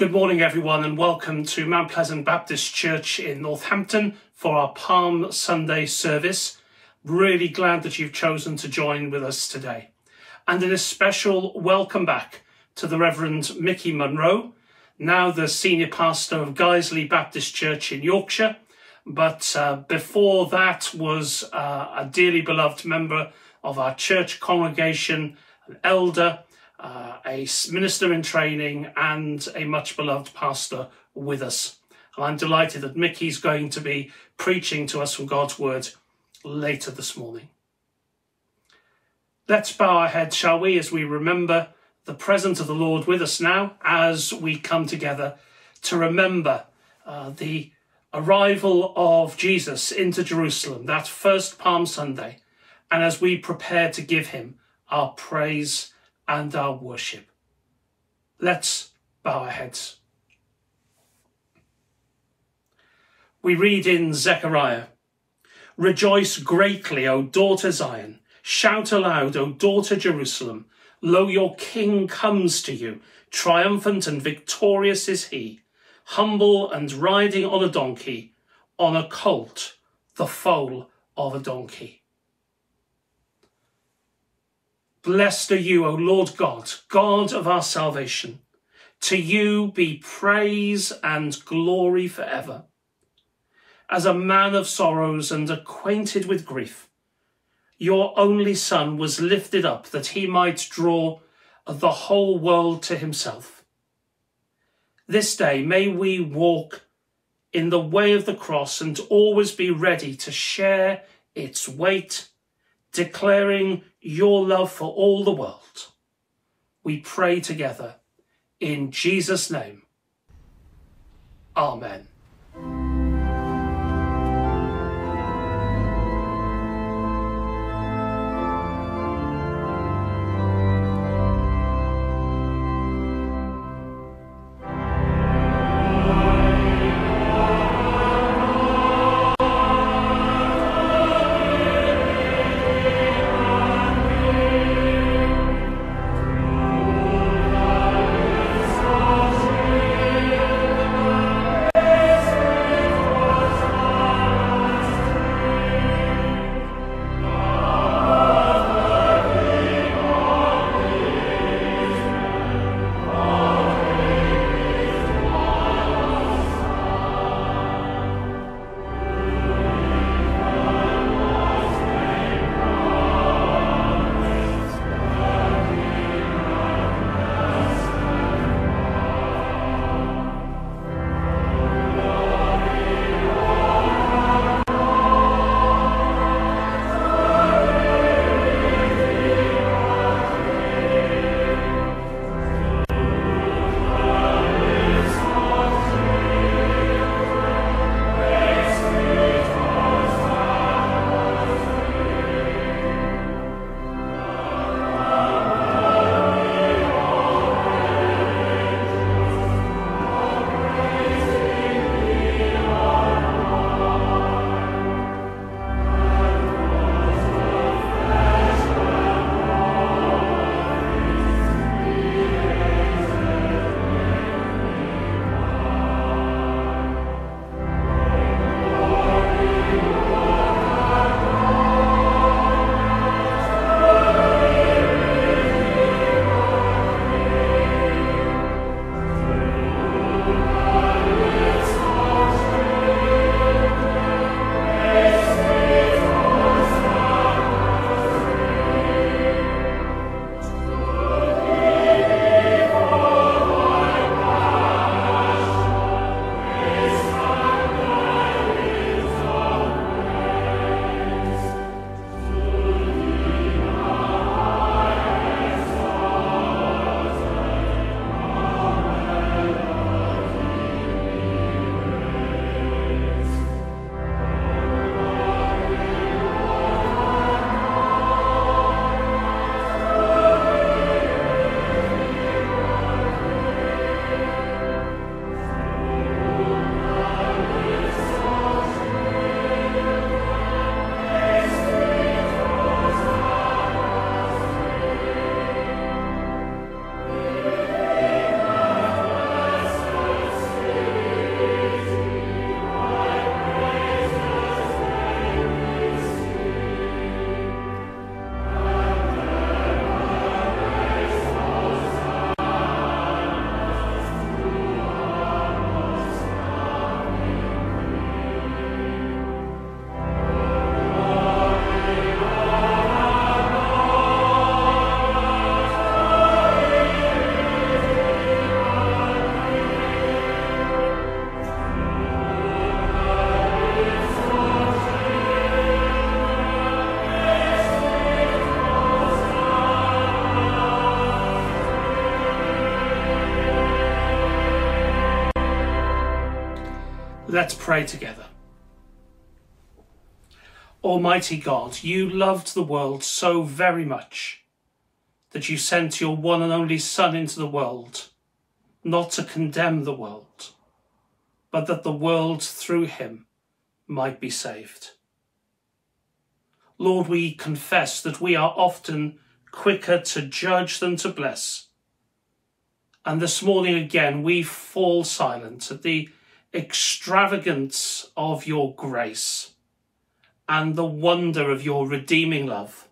Good morning, everyone, and welcome to Mount Pleasant Baptist Church in Northampton for our Palm Sunday service. Really glad that you've chosen to join with us today. And in a special welcome back to the Reverend Micky Munroe, now the senior pastor of Guiseley Baptist Church in Yorkshire. But uh, before that was uh, a dearly beloved member of our church congregation, an elder, uh, a minister in training, and a much beloved pastor with us. And I'm delighted that Micky's going to be preaching to us from God's word later this morning. Let's bow our heads, shall we, as we remember the presence of the Lord with us now as we come together to remember uh, the arrival of Jesus into Jerusalem, that first Palm Sunday, and as we prepare to give him our praise and our worship. Let's bow our heads. We read in Zechariah Rejoice greatly, O daughter Zion. Shout aloud, O daughter Jerusalem. Lo, your king comes to you. Triumphant and victorious is he, humble and riding on a donkey, on a colt, the foal of a donkey. Blessed are you, O Lord God, God of our salvation. To you be praise and glory forever. As a man of sorrows and acquainted with grief, your only Son was lifted up that he might draw the whole world to himself. This day may we walk in the way of the cross and always be ready to share its weight, declaring your love for all the world. We pray together in Jesus' name. Amen. Let's pray together. Almighty God, you loved the world so very much that you sent your one and only Son into the world, not to condemn the world, but that the world through him might be saved. Lord, we confess that we are often quicker to judge than to bless. And this morning again, we fall silent at the extravagance of your grace and the wonder of your redeeming love.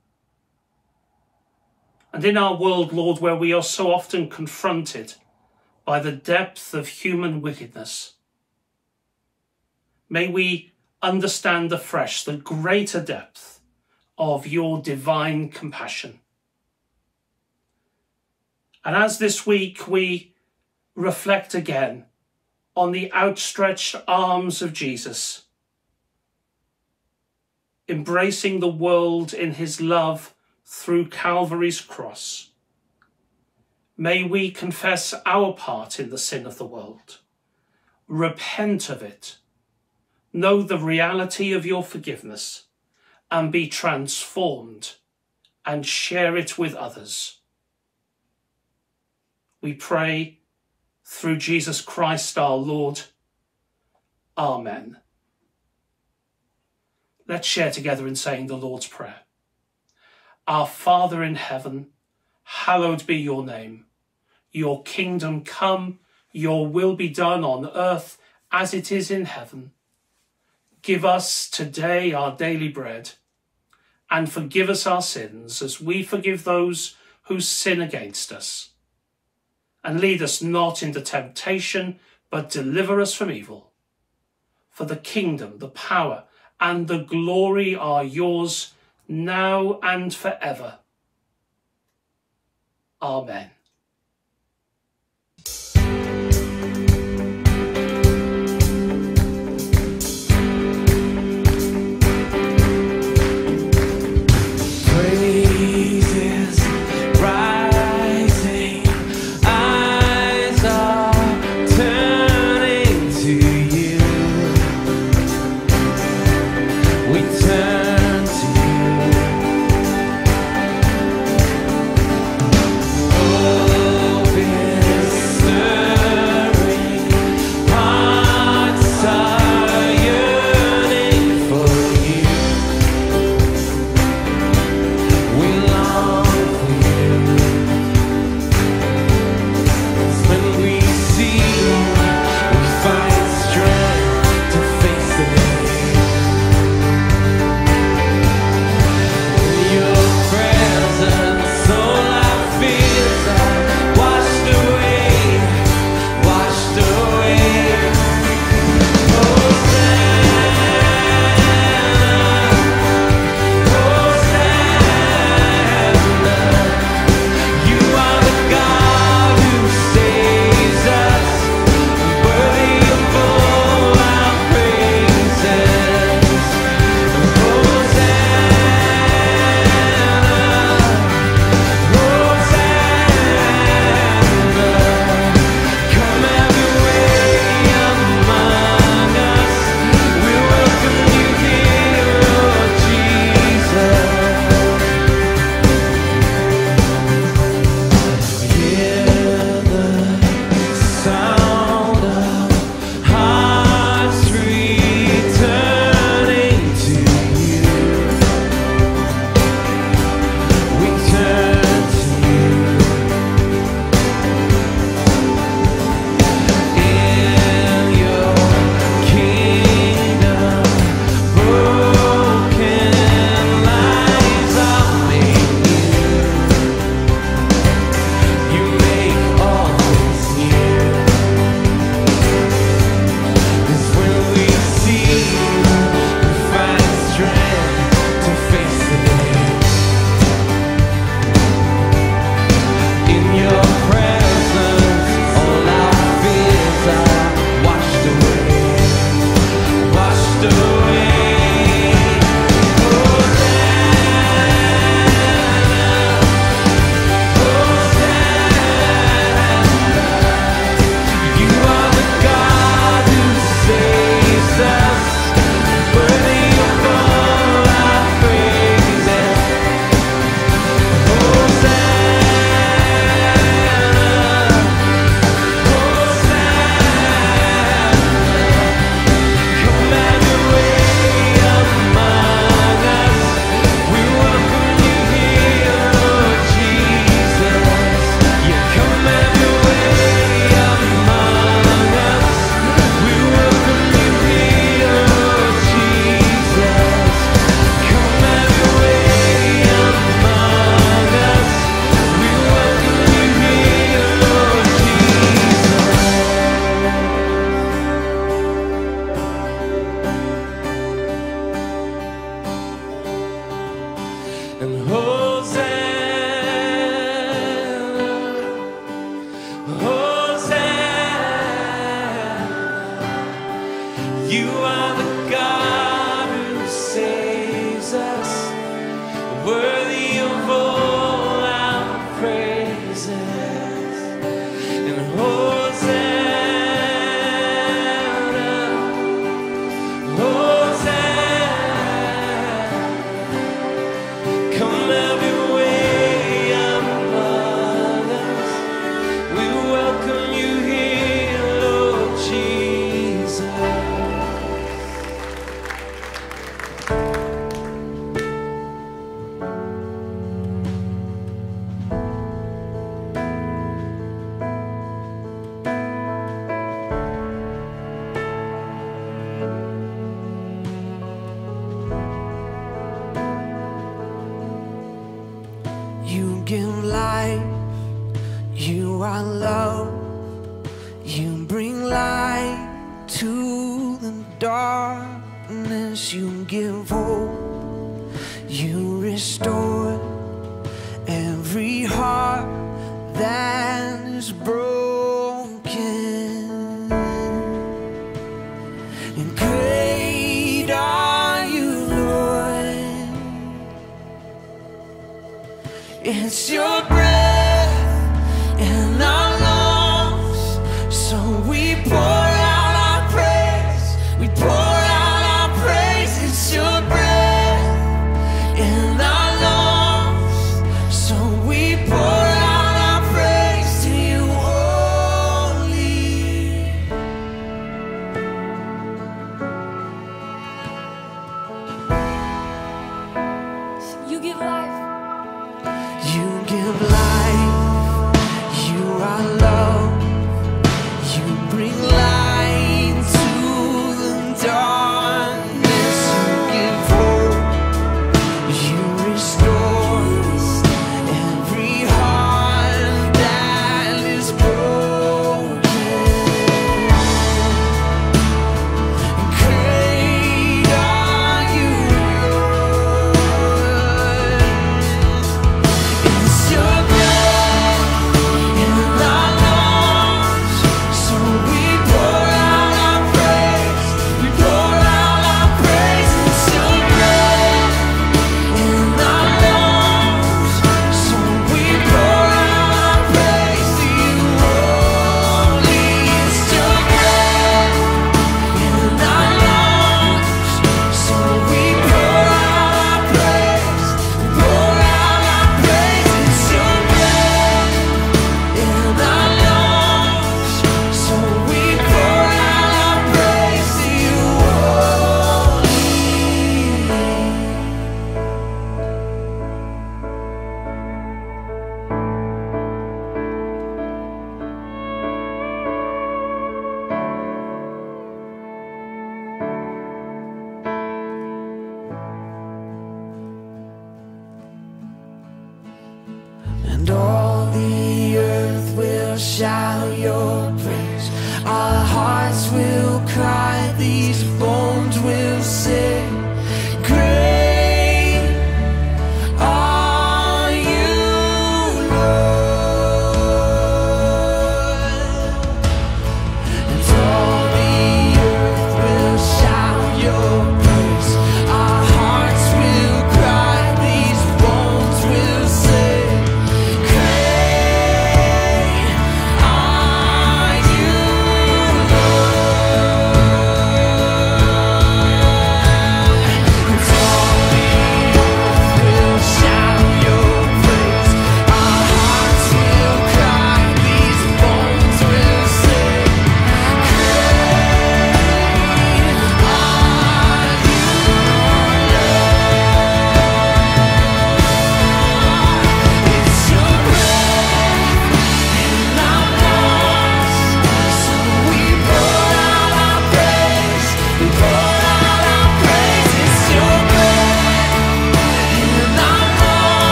And in our world, Lord, where we are so often confronted by the depth of human wickedness, may we understand afresh the greater depth of your divine compassion. And as this week we reflect again on the outstretched arms of Jesus, embracing the world in his love through Calvary's cross. May we confess our part in the sin of the world, repent of it, know the reality of your forgiveness, and be transformed and share it with others. We pray through Jesus Christ our Lord. Amen. Let's share together in saying the Lord's Prayer. Our Father in heaven, hallowed be your name. Your kingdom come, your will be done on earth as it is in heaven. Give us today our daily bread, and forgive us our sins as we forgive those who sin against us and lead us not into temptation, but deliver us from evil. For the kingdom, the power, and the glory are yours now and forever. Amen.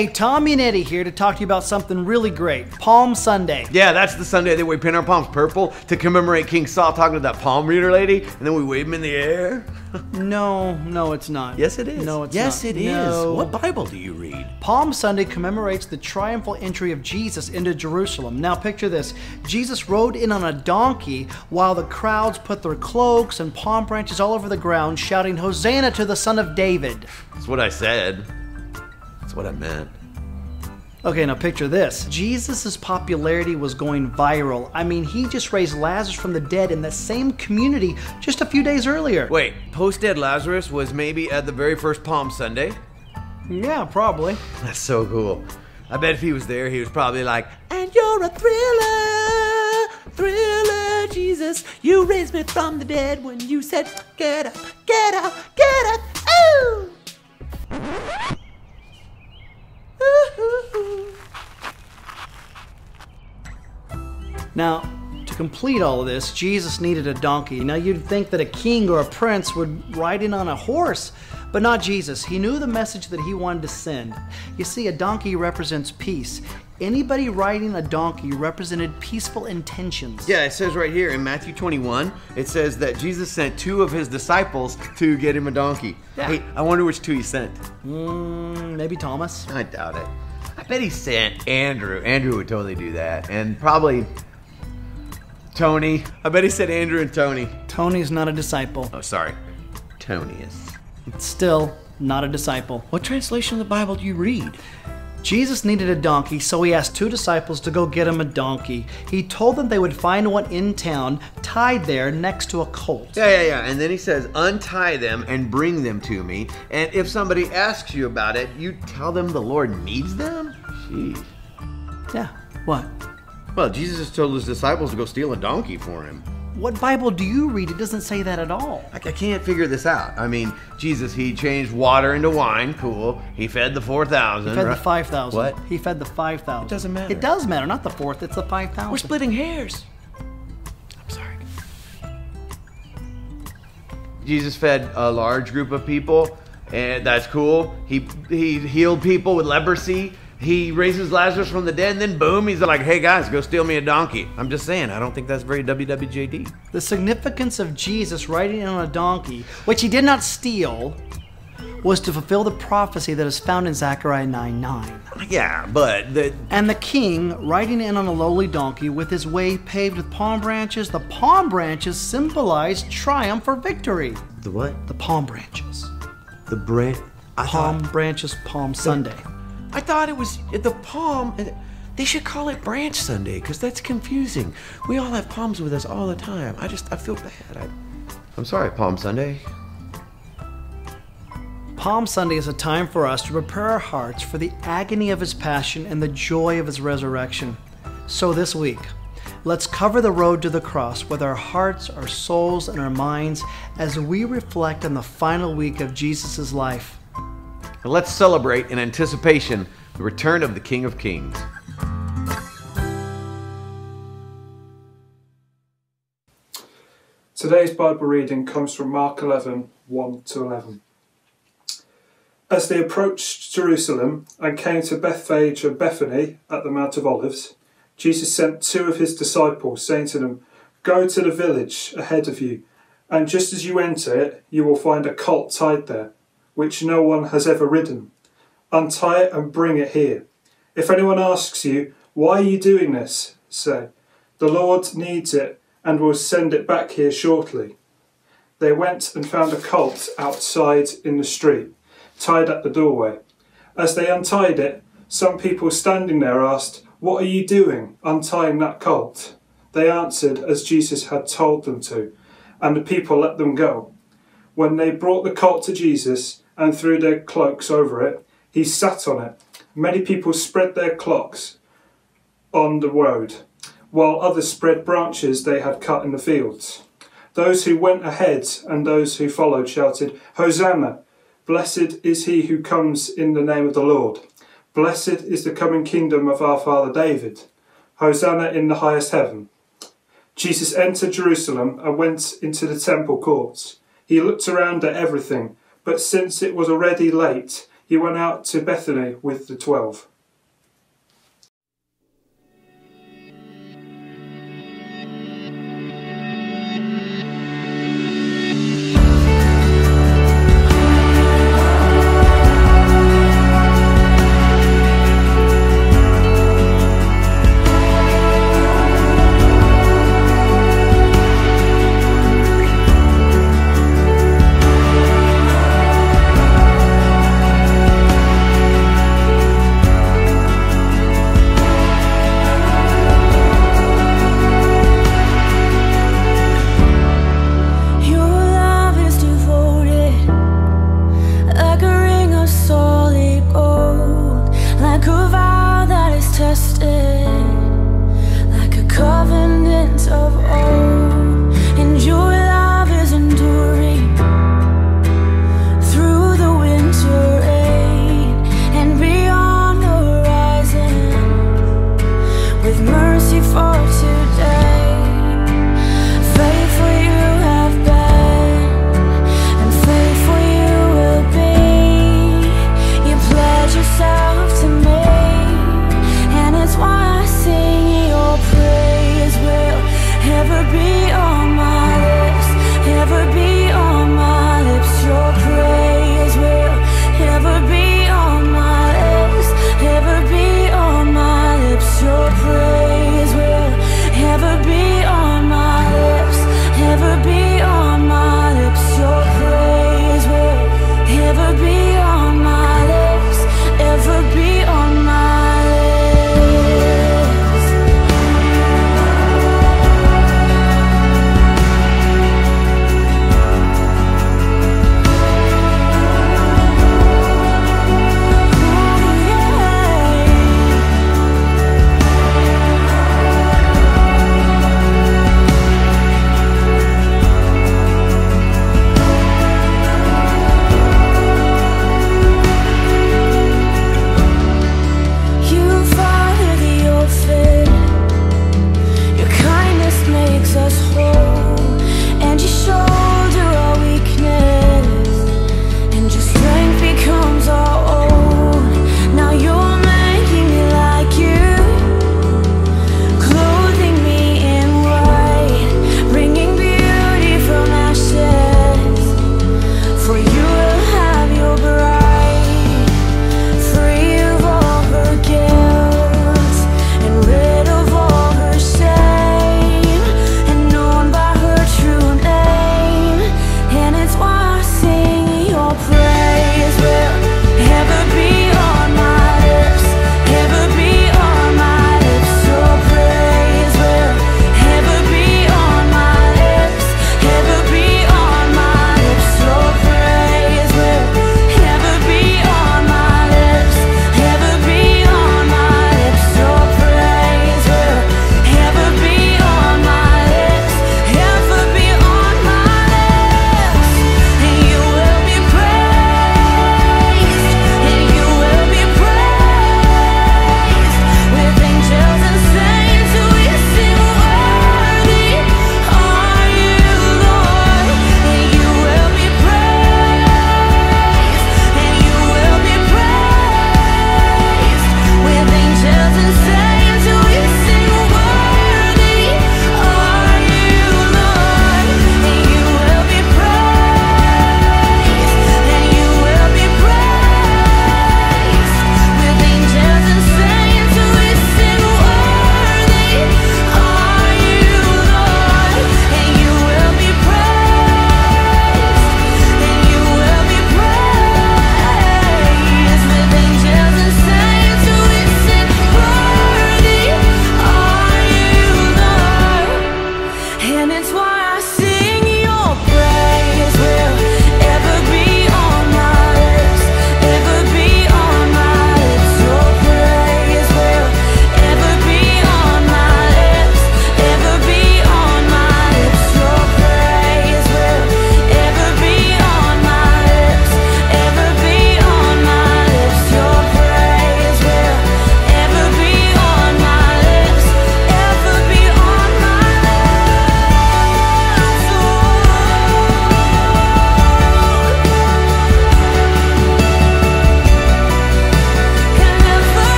Hey, Tommy and Eddie here to talk to you about something really great Palm Sunday. Yeah, that's the Sunday that we paint our palms purple to commemorate King Saul talking to that palm reader lady, and then we wave him in the air. No, no, it's not. Yes, it is. No, it's not. yes, not. it is. No. What Bible do you read? Palm Sunday commemorates the triumphal entry of Jesus into Jerusalem. Now, picture this Jesus rode in on a donkey while the crowds put their cloaks and palm branches all over the ground, shouting, Hosanna to the Son of David. That's what I said. That's what I meant. Okay, now picture this. Jesus' popularity was going viral. I mean, he just raised Lazarus from the dead in the same community just a few days earlier. Wait, post dead Lazarus was maybe at the very first Palm Sunday? Yeah, probably. That's so cool. I bet if he was there, he was probably like, And you're a thriller, thriller, Jesus. You raised me from the dead when you said, Get up, get up, get up, ooh! Now, to complete all of this, Jesus needed a donkey. Now, you'd think that a king or a prince would ride in on a horse, but not Jesus. He knew the message that he wanted to send. You see, a donkey represents peace. Anybody riding a donkey represented peaceful intentions. Yeah, it says right here in Matthew 21, it says that Jesus sent two of his disciples to get him a donkey. Yeah. Hey, I wonder which two he sent. Mm, maybe Thomas. I doubt it. I bet he sent Andrew. Andrew would totally do that. And probably Tony. I bet he said Andrew and Tony. Tony's not a disciple. Oh, sorry. Tony is. Still not a disciple. What translation of the Bible do you read? Jesus needed a donkey, so he asked two disciples to go get him a donkey. He told them they would find one in town, tied there next to a colt. Yeah, yeah, yeah. And then he says, untie them and bring them to me. And if somebody asks you about it, you tell them the Lord needs them? Jeez. Yeah, what? Well, Jesus told his disciples to go steal a donkey for him. What Bible do you read? It doesn't say that at all. I, I can't figure this out. I mean, Jesus, he changed water into wine. Cool. He fed the 4,000. He fed right? the 5,000. What? He fed the 5,000. It doesn't matter. It does matter, not the fourth, it's the 5,000. We're splitting hairs. I'm sorry. Jesus fed a large group of people, and that's cool. He he healed people with leprosy. He raises Lazarus from the dead, and then boom, he's like, "Hey guys, go steal me a donkey." I'm just saying, I don't think that's very WWJD. The significance of Jesus riding in on a donkey, which he did not steal, was to fulfill the prophecy that is found in Zechariah 9 9. Yeah, but the And the king riding in on a lowly donkey with his way paved with palm branches, the palm branches symbolize triumph or victory. the what? The palm branches. The bread. Palm thought, branches, Palm Sunday. I thought it was the palm. They should call it Branch Sunday because that's confusing. We all have palms with us all the time. I just I feel bad. I, I'm sorry, Palm Sunday. Palm Sunday is a time for us to prepare our hearts for the agony of his passion and the joy of his resurrection. So this week, let's cover the road to the cross with our hearts, our souls, and our minds as we reflect on the final week of Jesus' life. And let's celebrate in anticipation the return of the King of Kings. Today's Bible reading comes from Mark 11 1 to 11. As they approached Jerusalem and came to Bethphage and Bethany at the Mount of Olives, Jesus sent two of his disciples, saying to them, Go to the village ahead of you, and just as you enter it, you will find a colt tied there, which no one has ever ridden. Untie it and bring it here. If anyone asks you, Why are you doing this? say, The Lord needs it and will send it back here shortly. They went and found a colt outside in the street, tied at the doorway. As they untied it, some people standing there asked, What are you doing, untying that colt? They answered as Jesus had told them to, and the people let them go. When they brought the colt to Jesus and threw their cloaks over it, he sat on it. Many people spread their cloaks on the road, while others spread branches they had cut in the fields. Those who went ahead and those who followed shouted, Hosanna! Blessed is he who comes in the name of the Lord. Blessed is the coming kingdom of our father David. Hosanna in the highest heaven. Jesus entered Jerusalem and went into the temple courts. He looked around at everything, but since it was already late, he went out to Bethany with the twelve.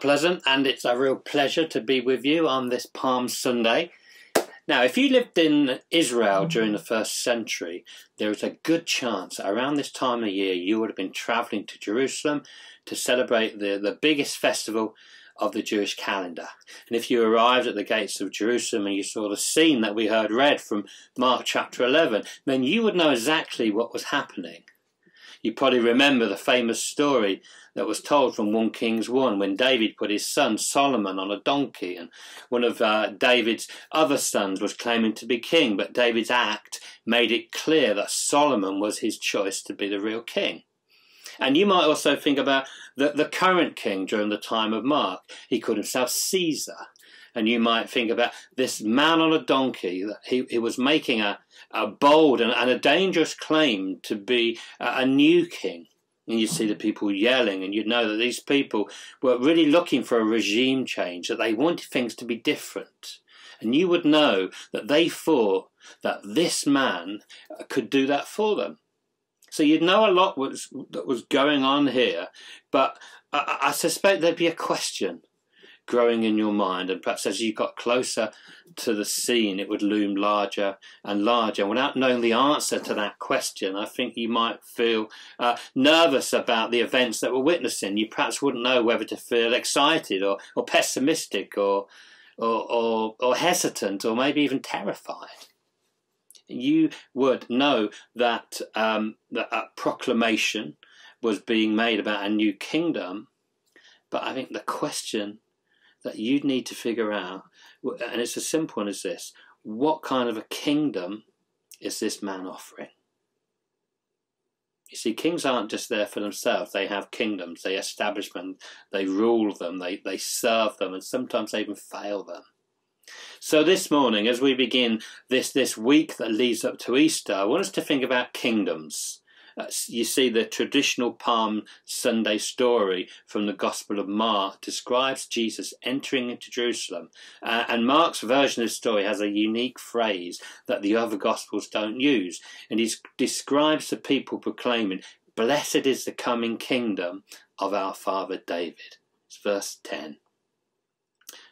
Pleasant, and it's a real pleasure to be with you on this Palm Sunday. Now, if you lived in Israel during the first century, there is a good chance around this time of year you would have been travelling to Jerusalem to celebrate the, the biggest festival of the Jewish calendar. And if you arrived at the gates of Jerusalem and you saw the scene that we heard read from Mark chapter 11, then you would know exactly what was happening. You probably remember the famous story that was told from 1 Kings 1 when David put his son Solomon on a donkey and one of uh, David's other sons was claiming to be king, but David's act made it clear that Solomon was his choice to be the real king. And you might also think about the, the current king during the time of Mark. He called himself Caesar. And you might think about this man on a donkey. He, he was making a, a bold and, and a dangerous claim to be a, a new king. And you'd see the people yelling, and you'd know that these people were really looking for a regime change, that they wanted things to be different. And you would know that they thought that this man could do that for them. So you'd know a lot was that was going on here, but I, I suspect there'd be a question growing in your mind, and perhaps as you got closer to the scene, it would loom larger and larger. Without knowing the answer to that question, I think you might feel uh, nervous about the events that we're witnessing. You perhaps wouldn't know whether to feel excited or, or pessimistic or, or, or, or hesitant or maybe even terrified. You would know that, um, that a proclamation was being made about a new kingdom, but I think the question that you'd need to figure out, and it's as simple as this what kind of a kingdom is this man offering? You see, kings aren't just there for themselves. They have kingdoms, they establish them, they rule them, they, they serve them, and sometimes they even fail them. So this morning, as we begin this, this week that leads up to Easter, I want us to think about kingdoms you see the traditional Palm Sunday story from the Gospel of Mark describes Jesus entering into Jerusalem. Uh, and Mark's version of the story has a unique phrase that the other Gospels don't use. And he describes the people proclaiming, Blessed is the coming kingdom of our father David. It's verse 10.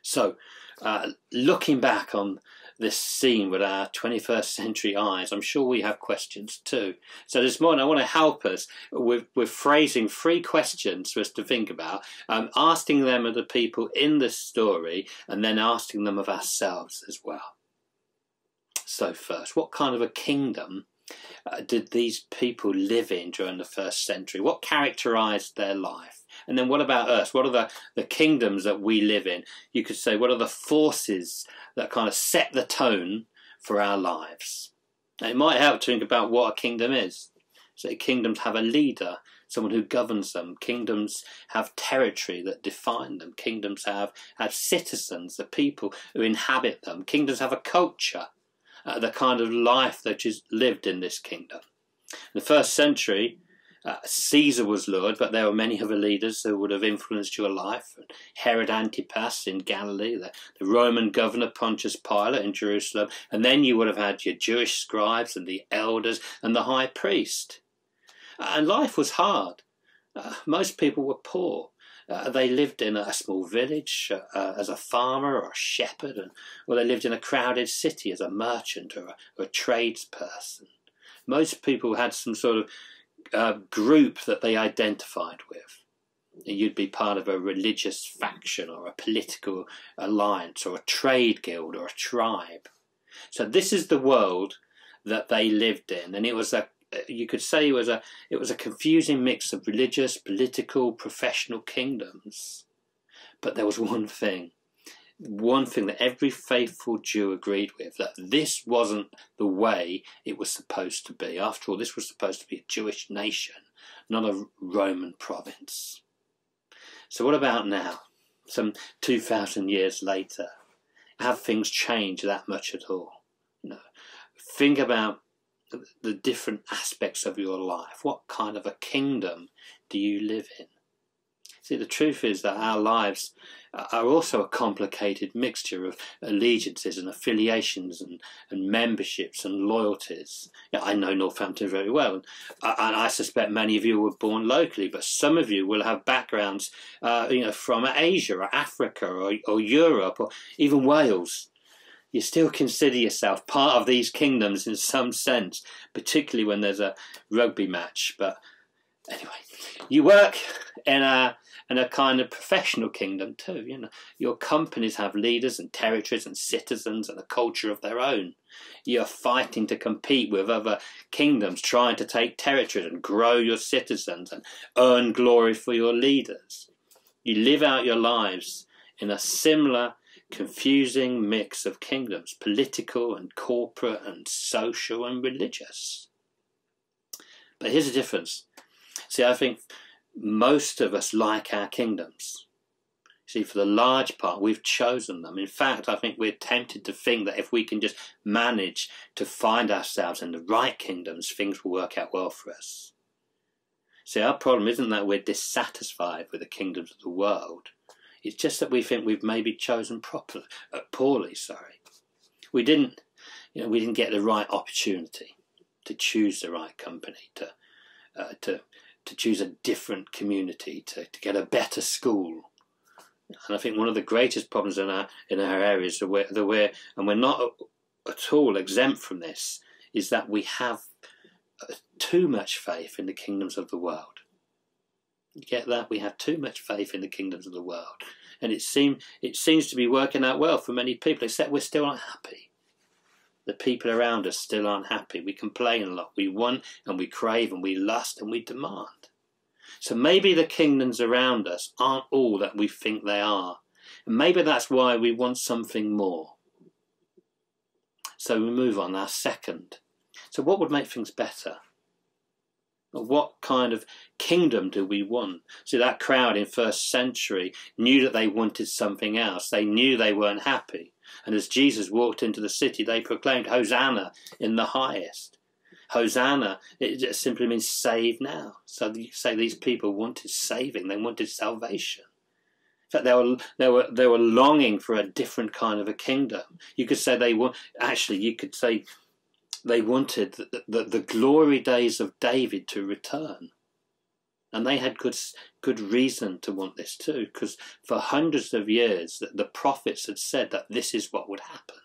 So, uh, looking back on this scene with our 21st century eyes, I'm sure we have questions too. So this morning I want to help us with, with phrasing three questions for us to think about, um, asking them of the people in the story and then asking them of ourselves as well. So first, what kind of a kingdom uh, did these people live in during the first century? What characterized their life? And then what about us? What are the, the kingdoms that we live in? You could say, what are the forces that kind of set the tone for our lives? And it might help to think about what a kingdom is. So kingdoms have a leader, someone who governs them. Kingdoms have territory that define them. Kingdoms have, have citizens, the people who inhabit them. Kingdoms have a culture, uh, the kind of life that is lived in this kingdom. In the first century, uh, Caesar was Lord, but there were many other leaders who would have influenced your life. Herod Antipas in Galilee, the, the Roman governor Pontius Pilate in Jerusalem, and then you would have had your Jewish scribes and the elders and the high priest. Uh, and life was hard. Uh, most people were poor. Uh, they lived in a small village uh, uh, as a farmer or a shepherd, and, or they lived in a crowded city as a merchant or a, or a tradesperson. Most people had some sort of uh, group that they identified with. You'd be part of a religious faction or a political alliance or a trade guild or a tribe. So this is the world that they lived in, and it was a you could say it was a it was a confusing mix of religious, political, professional kingdoms. But there was one thing one thing that every faithful Jew agreed with that this wasn't the way it was supposed to be. After all, this was supposed to be a Jewish nation, not a Roman province. So, what about now? Some 2,000 years later, have things changed that much at all? No. Think about the different aspects of your life. What kind of a kingdom do you live in? See, the truth is that our lives are also a complicated mixture of allegiances and affiliations and, and memberships and loyalties. Yeah, I know Northampton very well, and I, and I, suspect many of you were born locally, but some of you will have backgrounds, uh, you know, from Asia or Africa or, or Europe or even Wales. You still consider yourself part of these kingdoms in some sense, particularly when there's a rugby match. But anyway, you work in a and a kind of professional kingdom too. You know, your companies have leaders and territories and citizens and a culture of their own. You're fighting to compete with other kingdoms, trying to take territories and grow your citizens and earn glory for your leaders. You live out your lives in a similar, confusing mix of kingdoms political and corporate and social and religious. But here's the difference. See, I think most of us like our kingdoms. See, for the large part, we've chosen them. In fact, I think we're tempted to think that if we can just manage to find ourselves in the right kingdoms, things will work out well for us. See, our problem isn't that we're dissatisfied with the kingdoms of the world. It's just that we think we've maybe chosen properly, uh, poorly. Sorry, we didn't. You know, we didn't get the right opportunity to choose the right company to uh, to to choose a different community, to, to get a better school. And I think one of the greatest problems in our in our areas that we're, that we're and we're not at all exempt from this is that we have uh, too much faith in the kingdoms of the world. You get that? We have too much faith in the kingdoms of the world. And it seem it seems to be working out well for many people, except we're still unhappy. The people around us still aren't happy. We complain a lot. We want and we crave and we lust and we demand. So maybe the kingdoms around us aren't all that we think they are. And maybe that's why we want something more. So we move on, our second. So what would make things better? What kind of kingdom do we want? So that crowd in first century knew that they wanted something else. They knew they weren't happy. And as Jesus walked into the city, they proclaimed, Hosanna in the highest. Hosanna, it just simply means save now. So you say these people wanted saving, they wanted salvation. In fact, they were, they were, they were longing for a different kind of a kingdom. You could say they were, actually, you could say they wanted the, the, the glory days of David to return. And they had good, good reason to want this too, because for hundreds of years the, prophets had said that this is what would happen.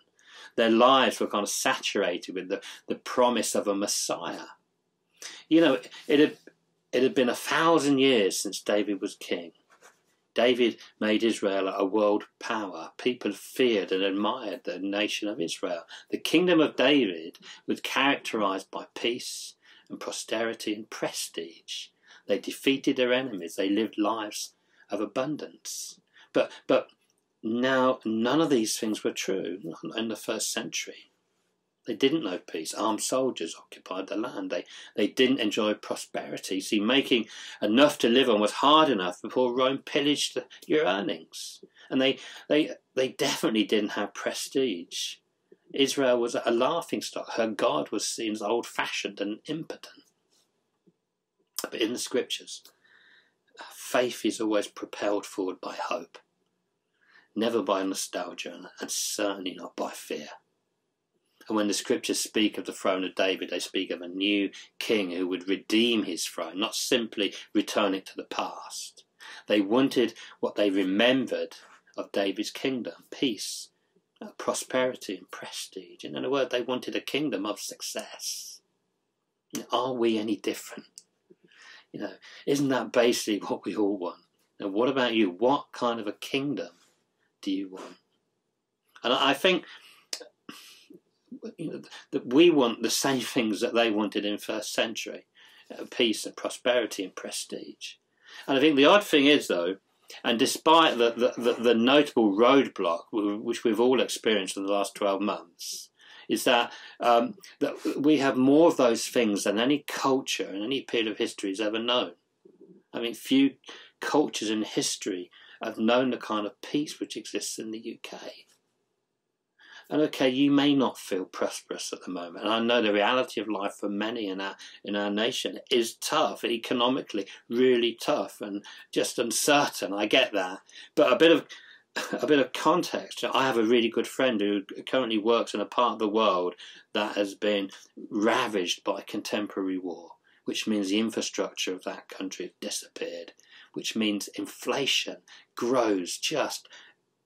Their lives were kind of saturated with the, the promise of a Messiah. You know, it had, it had been a thousand years since David was king. David made Israel a world power. People feared and admired the nation of Israel. The kingdom of David was characterized by peace and prosperity and prestige. They defeated their enemies. They lived lives of abundance. But, but now, none of these things were true in the first century. They didn't know peace. Armed soldiers occupied the land. They, they didn't enjoy prosperity. See, making enough to live on was hard enough before Rome pillaged your earnings. And they, they, they definitely didn't have prestige. Israel was a laughingstock. Her God was seen as old fashioned and impotent. But in the scriptures, faith is always propelled forward by hope, never by nostalgia, and certainly not by fear. And when the scriptures speak of the throne of David, they speak of a new king who would redeem his throne, not simply return it to the past. They wanted what they remembered of David's kingdom peace, uh, prosperity, and prestige. And in a word, they wanted a kingdom of success. Are we any different? You know, isn't that basically what we all want? Now, what about you? What kind of a kingdom do you want? And I think you know, that we want the same things that they wanted in first century uh, peace and prosperity and prestige. And I think the odd thing is, though, and despite the, the, the, the notable roadblock which we've all experienced in the last 12 months, is that um, that we have more of those things than any culture in any period of history has ever known. I mean, few cultures in history have known the kind of peace which exists in the UK. And okay, you may not feel prosperous at the moment. And I know the reality of life for many in our in our nation is tough, economically, really tough and just uncertain. I get that. But a bit of a bit of context. I have a really good friend who currently works in a part of the world that has been ravaged by contemporary war, which means the infrastructure of that country has disappeared, which means inflation grows just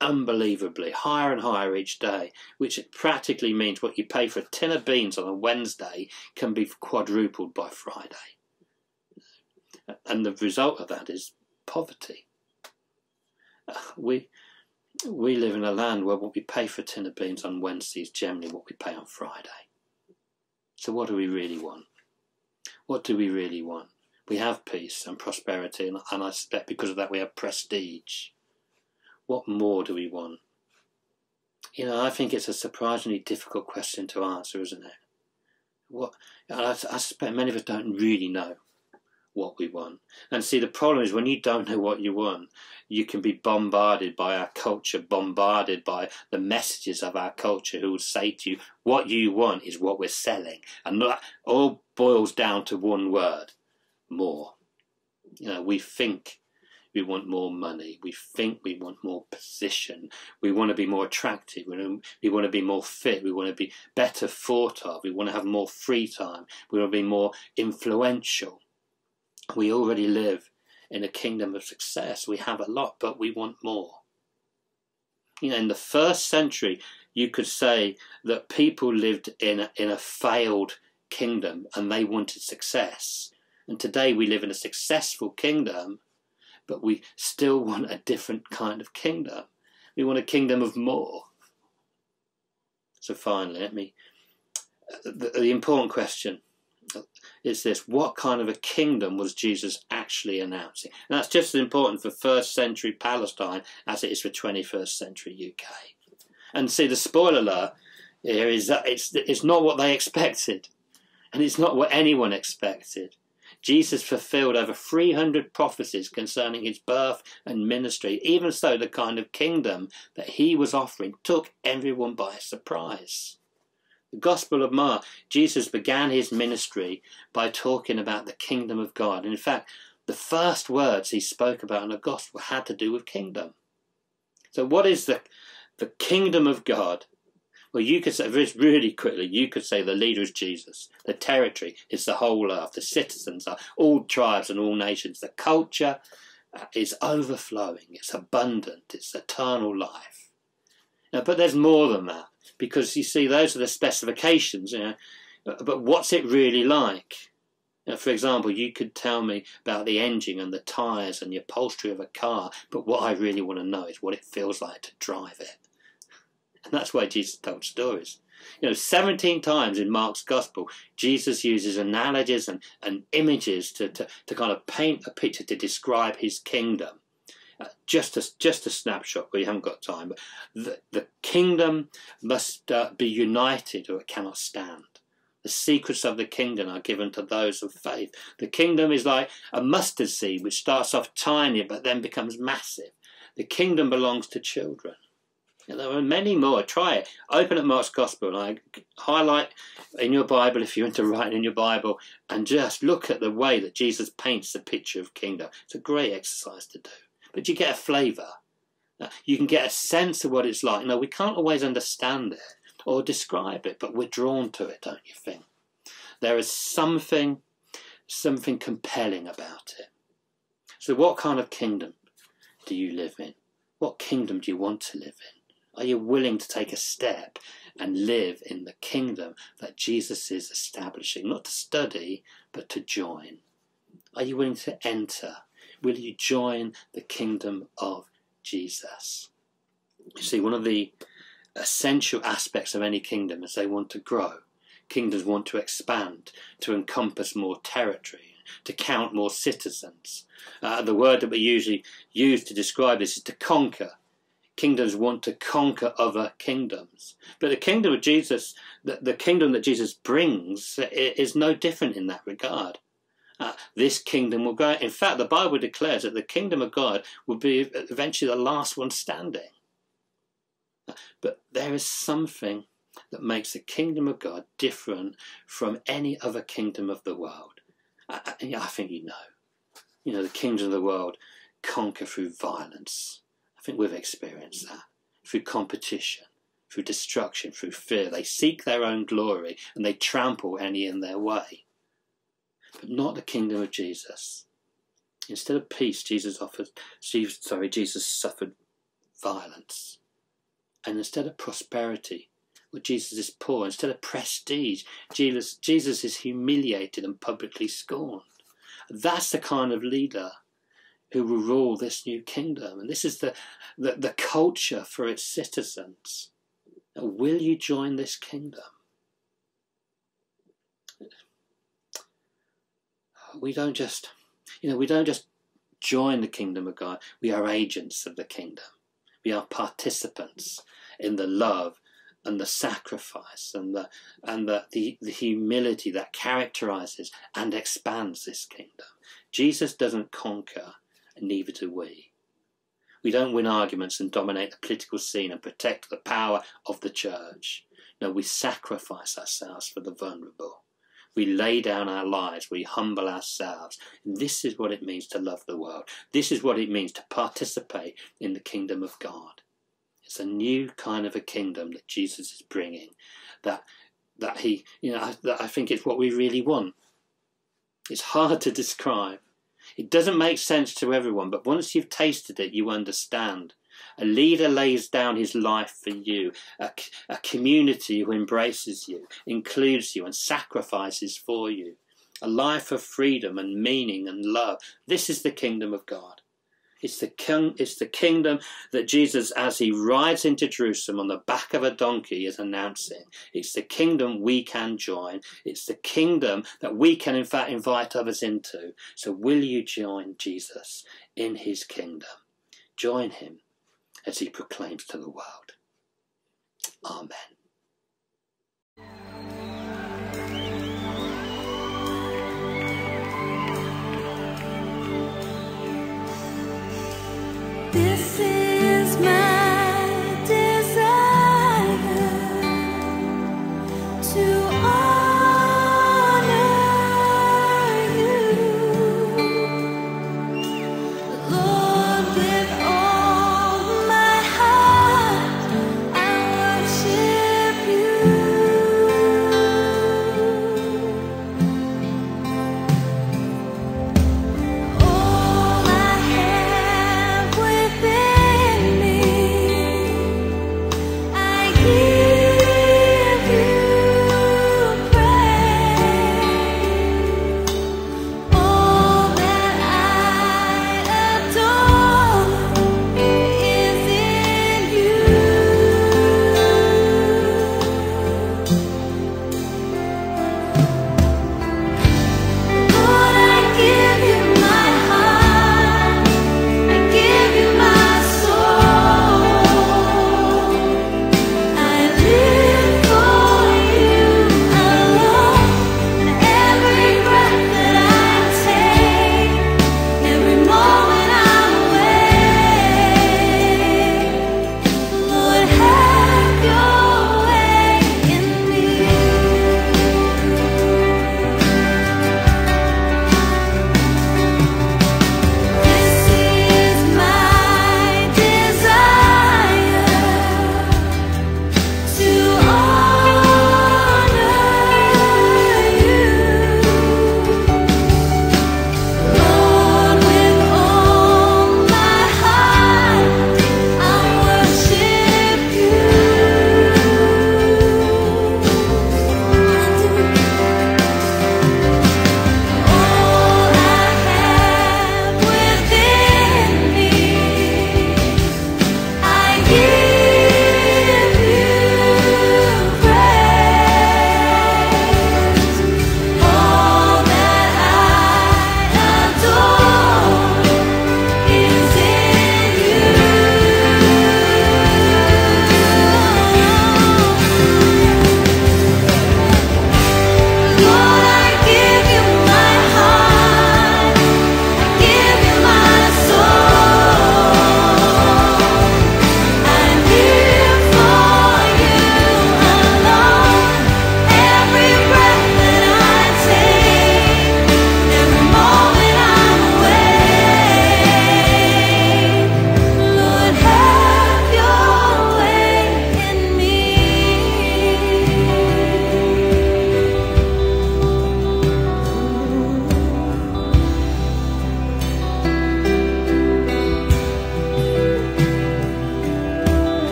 unbelievably higher and higher each day, which practically means what you pay for a tin of beans on a Wednesday can be quadrupled by Friday. And the result of that is poverty. Uh, we we live in a land where what we pay for a tin of beans on Wednesday is generally what we pay on Friday. So what do we really want? What do we really want? We have peace and prosperity, and, and I suspect because of that we have prestige. What more do we want? You know, I think it's a surprisingly difficult question to answer, isn't it? What I, I suspect many of us don't really know what we want. And see, the problem is when you don't know what you want, you can be bombarded by our culture, bombarded by the messages of our culture who will say to you, what you want is what we're selling. And that all boils down to one word more. You know, we think we want more money. We think we want more position. We want to be more attractive. We want to be more fit. We want to be better thought of. We want to have more free time. We want to be more influential. We already live in a kingdom of success. We have a lot, but we want more. You know, in the first century, you could say that people lived in a, in a failed kingdom and they wanted success. And today we live in a successful kingdom but we still want a different kind of kingdom. We want a kingdom of more. So finally, let me. The, the important question is this what kind of a kingdom was Jesus actually announcing? And that's just as important for first century Palestine as it is for 21st century UK. And see, the spoiler alert here is that it's, it's not what they expected, and it's not what anyone expected. Jesus fulfilled over 300 prophecies concerning his birth and ministry. Even so, the kind of kingdom that he was offering took everyone by surprise. The Gospel of Mark, Jesus began his ministry by talking about the kingdom of God. And in fact, the first words he spoke about in the Gospel had to do with kingdom. So, what is the, the kingdom of God? Well, you could say, really quickly, you could say the leader is Jesus. The territory is the whole earth. The citizens are all tribes and all nations. The culture uh, is overflowing. It's abundant. It's eternal life. Now, but there's more than that because you see, those are the specifications. You know, but what's it really like? You know, for example, you could tell me about the engine and the tyres and the upholstery of a car, but what I really want to know is what it feels like to drive it. And that's why Jesus told stories. You know, 17 times in Mark's Gospel, Jesus uses analogies and, and images to, to, to kind of paint a picture to describe his kingdom. Just a, just a snapshot, we haven't got time. But the, the kingdom must uh, be united or it cannot stand. The secrets of the kingdom are given to those of faith. The kingdom is like a mustard seed which starts off tiny but then becomes massive. The kingdom belongs to children. There are many more. Try it. Open up Mark's Gospel. Like highlight in your Bible if you're into writing in your Bible, and just look at the way that Jesus paints the picture of kingdom. It's a great exercise to do. But you get a flavour. Uh, you can get a sense of what it's like. Now we can't always understand it or describe it, but we're drawn to it, don't you think? There is something, something compelling about it. So, what kind of kingdom do you live in? What kingdom do you want to live in? Are you willing to take a step and live in the kingdom that Jesus is establishing? Not to study, but to join. Are you willing to enter? Will you join the kingdom of Jesus? You see, one of the essential aspects of any kingdom is they want to grow. Kingdoms want to expand, to encompass more territory, to count more citizens. Uh, the word that we usually use to describe this is to conquer kingdoms want to conquer other kingdoms. But the kingdom of Jesus, the, the kingdom that Jesus brings, is no different in that regard. Uh, this kingdom will go. In fact, the Bible declares that the kingdom of God will be eventually the last one standing. But there is something that makes the kingdom of God different from any other kingdom of the world. I, I, I think you know. You know, the kingdoms of the world conquer through violence. I think we've experienced that. Through competition, through destruction, through fear. They seek their own glory and they trample any in their way. But not the kingdom of Jesus. Instead of peace, Jesus offered sorry, Jesus suffered violence. And instead of prosperity, well, Jesus is poor. Instead of prestige, Jesus, Jesus is humiliated and publicly scorned. That's the kind of leader who will rule this new kingdom. And this is the, the, the culture for its citizens. Now, will you join this kingdom? We don't just, you know, we don't just join the kingdom of God. We are agents of the kingdom. We are participants in the love and the sacrifice and the and the, the, the humility that characterizes and expands this kingdom. Jesus doesn't conquer, and neither do we. We don't win arguments and dominate the political scene and protect the power of the church. No, we sacrifice ourselves for the vulnerable. We lay down our lives, we humble ourselves. This is what it means to love the world. This is what it means to participate in the kingdom of God. It's a new kind of a kingdom that Jesus is bringing. That that he, you know, that I think it's what we really want. It's hard to describe. It doesn't make sense to everyone, but once you've tasted it, you understand. A leader lays down his life for you, a, a community who embraces you, includes you, and sacrifices for you. A life of freedom and meaning and love. This is the kingdom of God. It's the, king, it's the kingdom that Jesus, as he rides into Jerusalem on the back of a donkey, is announcing. It's the kingdom we can join. It's the kingdom that we can, in fact, invite others into. So, will you join Jesus in his kingdom? Join him as he proclaims to the world. Amen.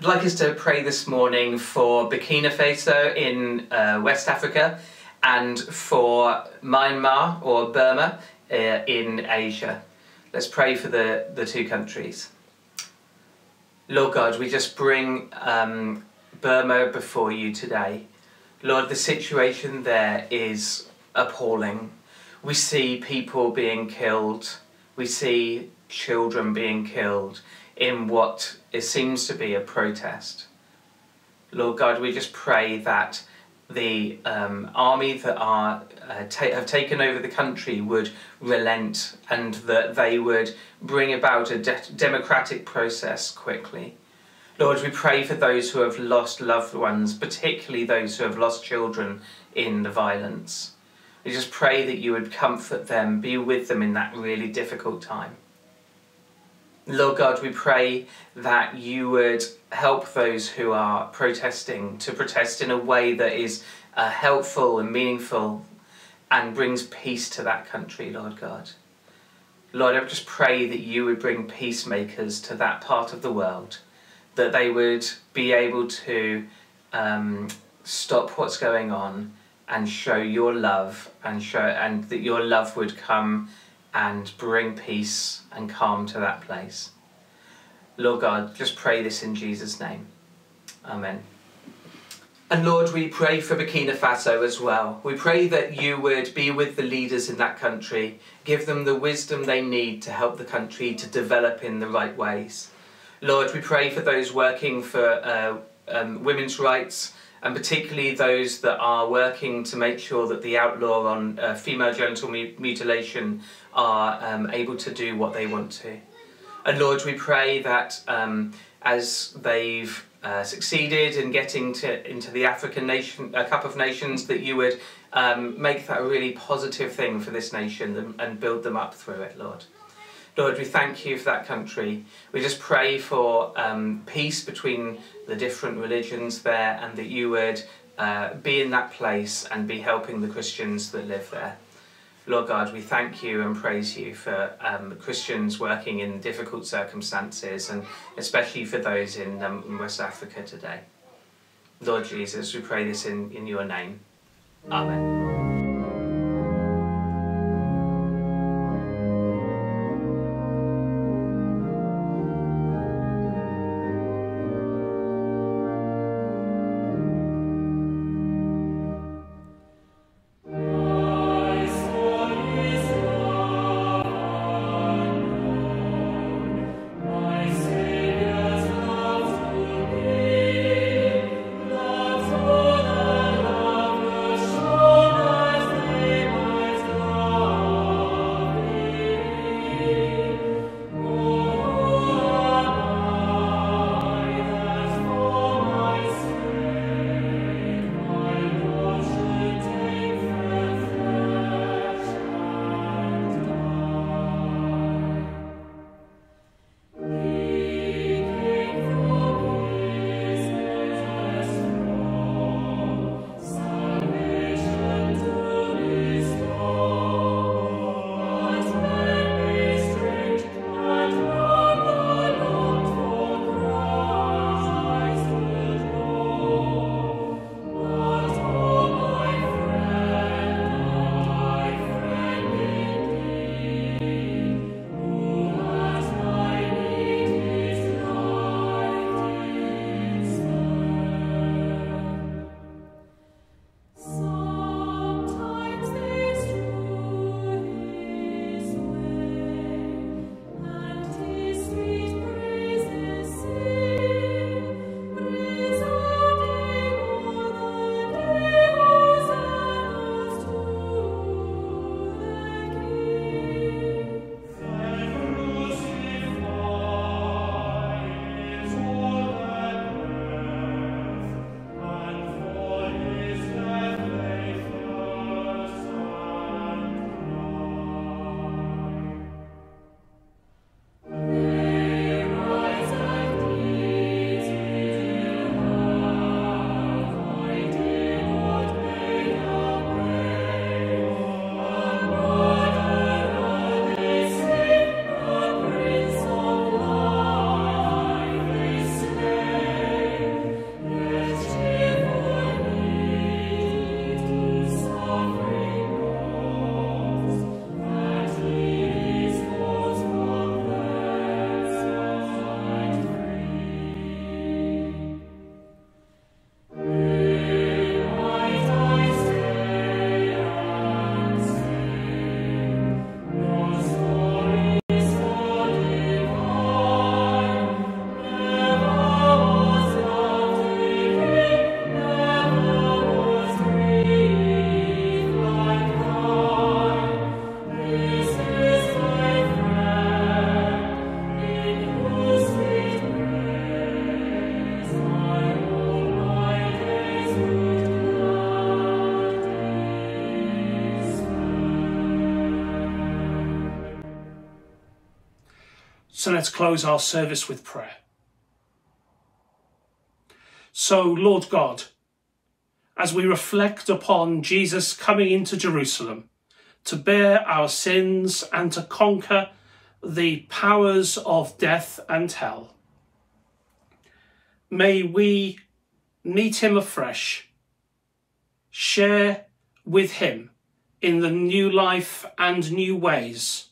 Like us to pray this morning for Burkina Faso in uh, West Africa and for Myanmar or Burma uh, in Asia. Let's pray for the, the two countries. Lord God, we just bring um, Burma before you today. Lord, the situation there is appalling. We see people being killed, we see children being killed in what it seems to be a protest. Lord God, we just pray that the um, army that are uh, ta- have taken over the country would relent and that they would bring about a de- democratic process quickly. Lord, we pray for those who have lost loved ones, particularly those who have lost children in the violence. We just pray that you would comfort them, be with them in that really difficult time. Lord God, we pray that you would help those who are protesting to protest in a way that is uh, helpful and meaningful and brings peace to that country, Lord God. Lord, I just pray that you would bring peacemakers to that part of the world, that they would be able to um, stop what's going on and show your love and show and that your love would come and bring peace and calm to that place. Lord God, just pray this in Jesus' name. Amen. And Lord, we pray for Burkina Faso as well. We pray that you would be with the leaders in that country, give them the wisdom they need to help the country to develop in the right ways. Lord, we pray for those working for uh, um, women's rights, and particularly those that are working to make sure that the outlaw on uh, female genital mu- mutilation are um, able to do what they want to. And Lord, we pray that um, as they've uh, succeeded in getting to into the African nation, a Cup of Nations, that you would um, make that a really positive thing for this nation and build them up through it, Lord. Lord, we thank you for that country. We just pray for um, peace between the different religions there and that you would uh, be in that place and be helping the Christians that live there. Lord God, we thank you and praise you for um, Christians working in difficult circumstances and especially for those in, um, in West Africa today. Lord Jesus, we pray this in, in your name. Amen. So let's close our service with prayer. So, Lord God, as we reflect upon Jesus coming into Jerusalem to bear our sins and to conquer the powers of death and hell, may we meet him afresh, share with him in the new life and new ways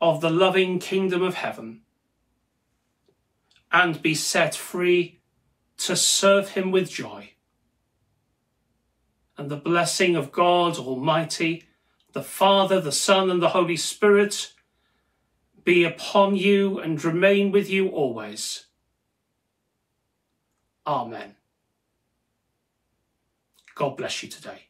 of the loving kingdom of heaven, and be set free to serve him with joy. And the blessing of God Almighty, the Father, the Son, and the Holy Spirit be upon you and remain with you always. Amen. God bless you today.